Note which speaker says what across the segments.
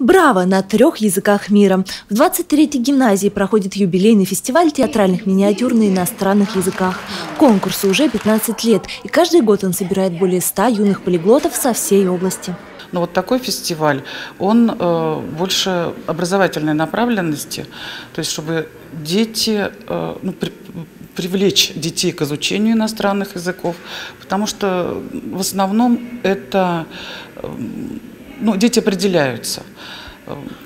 Speaker 1: Браво! На трех языках мира. В 23-й гимназии проходит юбилейный фестиваль театральных миниатюр на иностранных языках. Конкурсу уже 15 лет, и каждый год он собирает более 100 юных полиглотов со всей области.
Speaker 2: Но вот такой фестиваль, он э, больше образовательной направленности, то есть чтобы дети, э, ну, при, привлечь детей к изучению иностранных языков, потому что в основном это э, ну, дети определяются.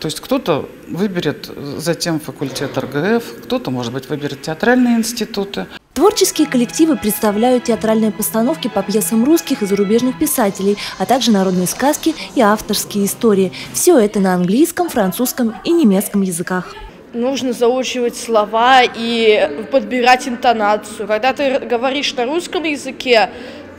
Speaker 2: То есть кто-то выберет затем факультет РГФ, кто-то, может быть, выберет театральные институты.
Speaker 1: Творческие коллективы представляют театральные постановки по пьесам русских и зарубежных писателей, а также народные сказки и авторские истории. Все это на английском, французском и немецком языках
Speaker 3: нужно заучивать слова и подбирать интонацию. Когда ты говоришь на русском языке,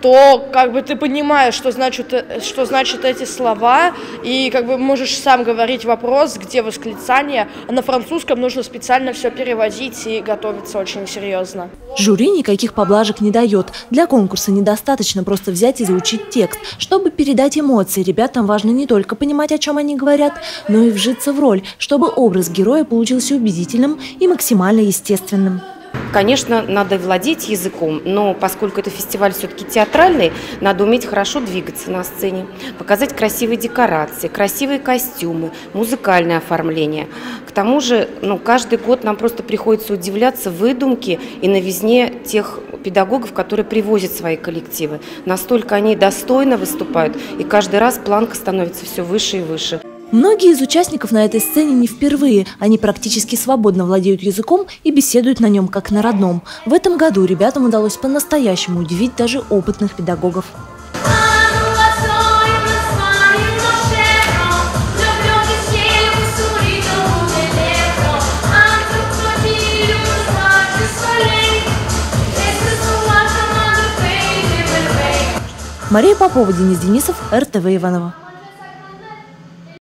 Speaker 3: то как бы ты понимаешь, что значит, что значит эти слова, и как бы можешь сам говорить вопрос, где восклицание, а на французском нужно специально все переводить и готовиться очень серьезно.
Speaker 1: Жюри никаких поблажек не дает. Для конкурса недостаточно просто взять и заучить текст. Чтобы передать эмоции, ребятам важно не только понимать, о чем они говорят, но и вжиться в роль, чтобы образ героя получился убедительным и максимально естественным.
Speaker 4: Конечно, надо владеть языком, но поскольку это фестиваль все-таки театральный, надо уметь хорошо двигаться на сцене, показать красивые декорации, красивые костюмы, музыкальное оформление. К тому же, ну, каждый год нам просто приходится удивляться выдумке и новизне тех педагогов, которые привозят свои коллективы. Настолько они достойно выступают, и каждый раз планка становится все выше и выше.
Speaker 1: Многие из участников на этой сцене не впервые. Они практически свободно владеют языком и беседуют на нем как на родном. В этом году ребятам удалось по-настоящему удивить даже опытных педагогов. Мария Попова, Денис Денисов, РТВ Иванова.